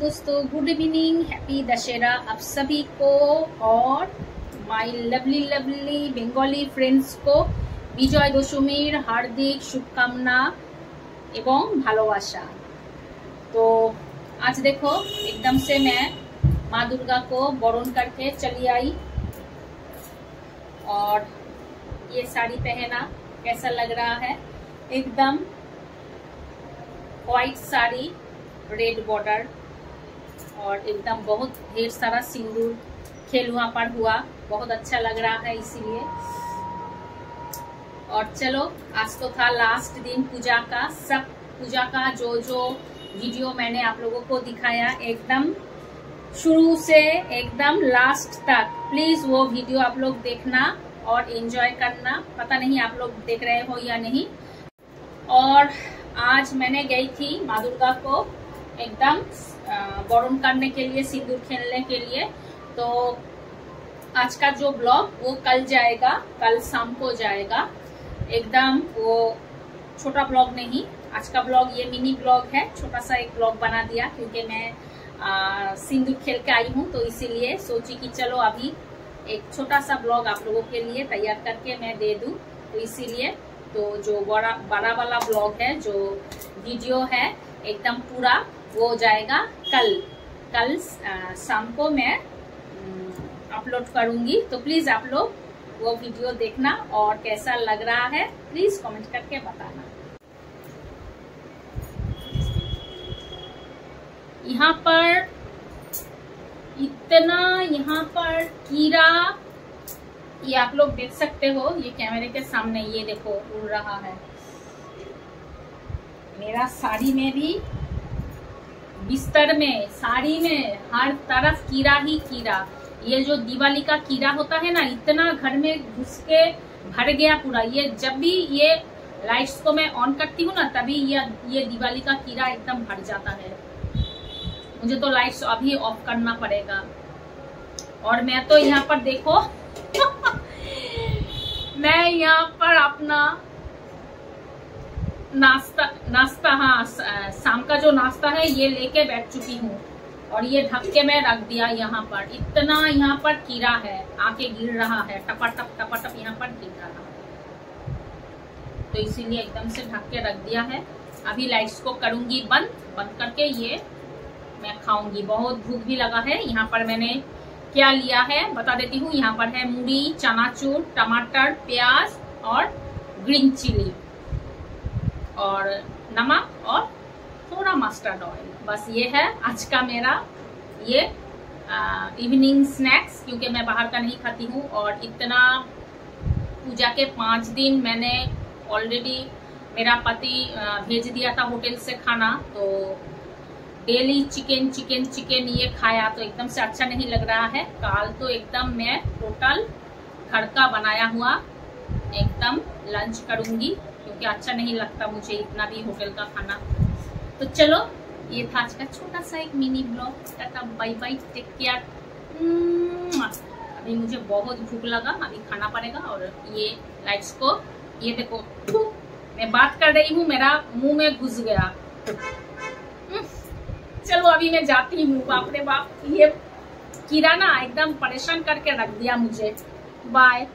दोस्तों good evening happy Dussehra आप सभी को और my lovely lovely Bengali friends को বিজয় দশমীর হার্দিক শুভকামনা এবং ভালোবাসা तो आज देखो एकदम से मैं माँ दुर्गा को बरण करके चली आई और ये साड़ी पहना कैसा लग रहा है एकदम व्हाइट साड़ी रेड बॉर्डर और एकदम बहुत ढेर सारा सिंदूर खेल वहाँ पर हुआ। बहुत अच्छा लग रहा है इसीलिए। और चलो, आज तो था लास्ट दिन पूजा का। सब पूजा का जो जो वीडियो मैंने आप लोगों को दिखाया, एकदम शुरू से एकदम लास्ट तक। प्लीज़ वो वीडियो आप लोग देखना और एंजॉय करना। पता नहीं आप लोग देख रहे हो या नहीं। और आज मैंने गई थी माँ दुर्गा को। एकदम बरण करने के लिए, सिंदूर खेलने के लिए। तो आज का जो ब्लॉग, वो कल जाएगा, कल शाम को जाएगा। एकदम वो छोटा ब्लॉग नहीं, आज का ब्लॉग ये मिनी ब्लॉग है छोटा सा एक ब्लॉग बना दिया, क्योंकि मैं सिंदूर खेल के आई हूँ तो इसीलिए सोची कि चलो अभी एक छोटा सा ब्लॉग आप लोगों के लिए तैयार करके मैं दे दूँ। तो इसीलिए तो जो बड़ा बड़ा वाला ब्लॉग है, जो वीडियो है, एकदम पूरा वो हो जाएगा कल। कल शाम को मैं अपलोड करूँगी। तो प्लीज़ आप लोग वो वीडियो देखना और कैसा लग रहा है प्लीज़ कमेंट करके बताना। यहाँ पर इतना, यहाँ पर कीड़ा, ये आप लोग देख सकते हो, ये कैमरे के सामने ये देखो, उड़ रहा है। मेरा साड़ी में भी बिस्तर में, साड़ी में, हर तरफ़ कीड़ा ही कीड़ा ये जो दिवाली का कीड़ा होता है ना, इतना घर में घुस के भर गया पूरा। ये जब भी ये लाइट्स को मैं ऑन करती हूँ ना, तभी ये ये दिवाली का कीड़ा एकदम भर जाता है। मुझे तो लाइट्स अभी ऑफ़ करना पड़ेगा। और मैं तो यहाँ पर देखो, मैं यहाँ पर अपना नाश्ता नाश्ता हाँ शाम का जो नाश्ता है, ये लेके बैठ चुकी हूँ। और ये ढक के मैं रख दिया यहाँ पर। इतना यहाँ पर कीड़ा है, आके गिर रहा है। टपा टप टपा टप यहाँ पर गिर रहा है। तो इसीलिए एकदम से ढक के रख दिया है। अभी लाइट्स को करूँगी बंद। बंद करके ये मैं खाऊँगी। बहुत भूख भी लगा है। यहाँ पर मैंने क्या लिया है, बता देती हूँ। यहाँ पर है मूढ़ी, चनाचूर, टमाटर, प्याज और ग्रीन चिली और नमक और थोड़ा मस्टर्ड ऑयल बस ये है आज का मेरा ये इवनिंग स्नैक्स क्योंकि मैं बाहर का नहीं खाती हूँ और इतना पूजा के पाँच दिन मैंने ऑलरेडी मेरा पति भेज दिया था होटल से खाना तो डेली चिकन चिकन चिकन ये खाया तो एकदम से अच्छा नहीं लग रहा है। काल तो एकदम मैं टोटल घर का बनाया हुआ एकदम लंच करूँगी, क्योंकि अच्छा नहीं लगता मुझे इतना भी होटल का खाना। तो चलो, ये था आज का छोटा सा एक mini blog tata bye bye take care अभी मुझे बहुत भूख लगा, अभी खाना पड़ेगा और ये लाइट्स को, ये देखो मैं बात कर रही हूँ, मेरा मुँह में घुस गया। चलो, अभी मैं जाती हूँ, बाप रे बाप, ये कीड़ा ना एकदम परेशान करके रख दिया मुझे। बाय